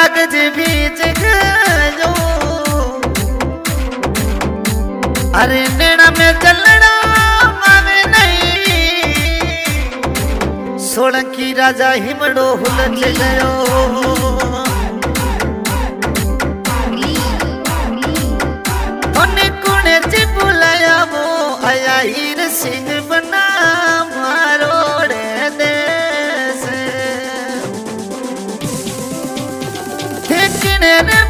कागज़ बीज गयो अरे में मावे नहीं। सोलंकी राजा हिमड़ो हुलच गयो। कोने कोने बुलाया वो आया हीर सिंह। ठेकने ने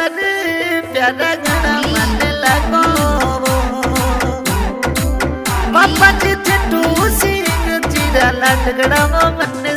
सर प्यारा गणा मन लगो। पापा जी चिटू सिंह जीरा लाड गणा मन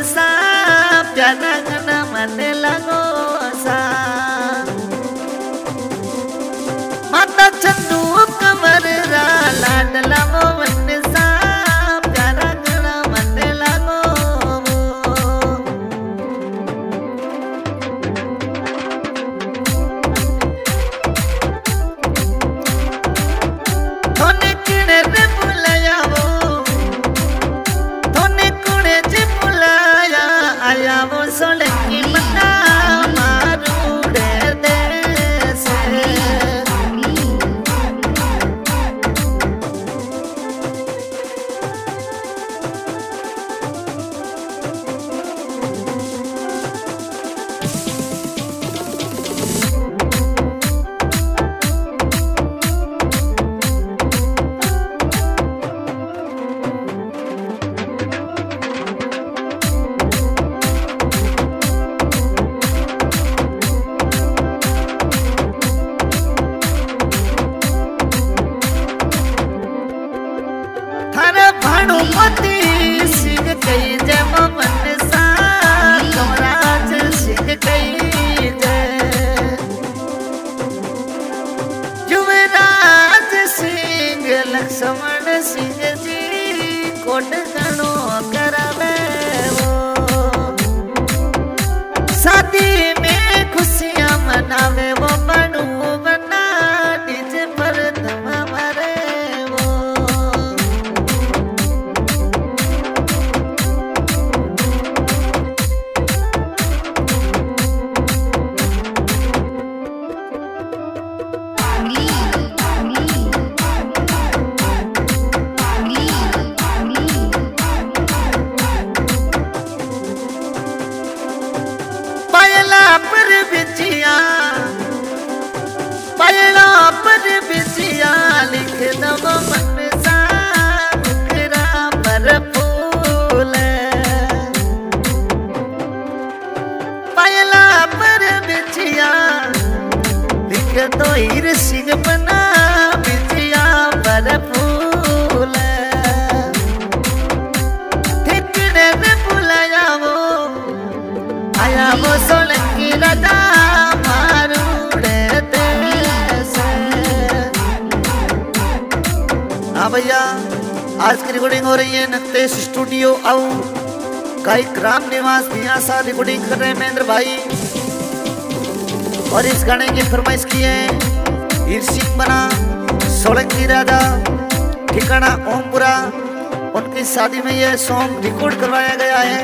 सिंह बना पर फूल। ठिकने वो आया वो सोलंकी देश हाँ भैया, आज की रिकॉर्डिंग हो रही है नक्तेश स्टूडियो आऊ। कई ग्राम निवास यहाँ सा रिकॉर्डिंग कर रहे हैं महेंद्र भाई। और इस गाने की फरमाइश की है सिंह बना सोलंकी राजा ठिकाना ओमपुरा, उनकी शादी में यह सॉन्ग रिकॉर्ड करवाया गया है।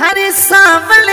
थारी सावल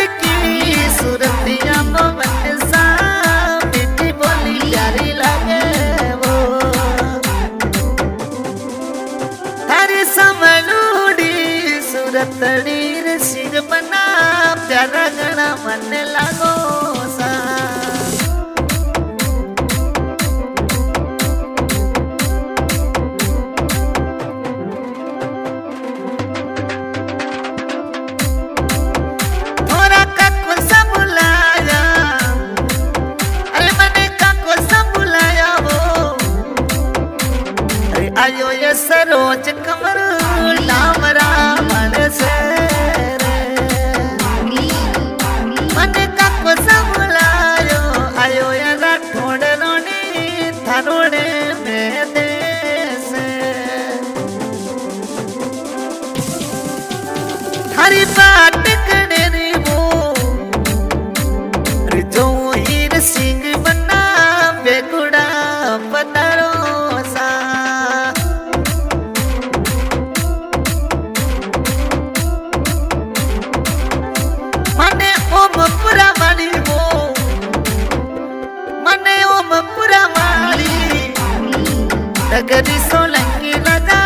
नगरी सोलंगी लगा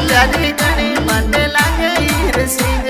प्यारी मन लगे सिंह।